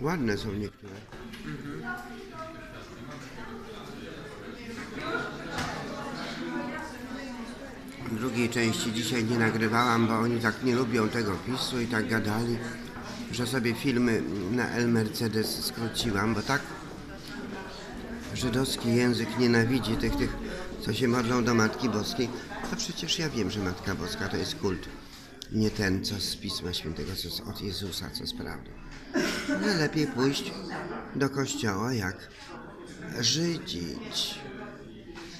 Ładne są niektóre. Drugiej części dzisiaj nie nagrywałam, bo oni tak nie lubią tego PiSu i tak gadali, że sobie filmy na El Mercedes skróciłam, bo tak żydowski język nienawidzi tych, tych, co się modlą do Matki Boskiej. A przecież ja wiem, że Matka Boska to jest kult. Nie ten, co z Pisma Świętego, co z- od Jezusa, co z prawdy. Ale lepiej pójść do kościoła jak Żydzić.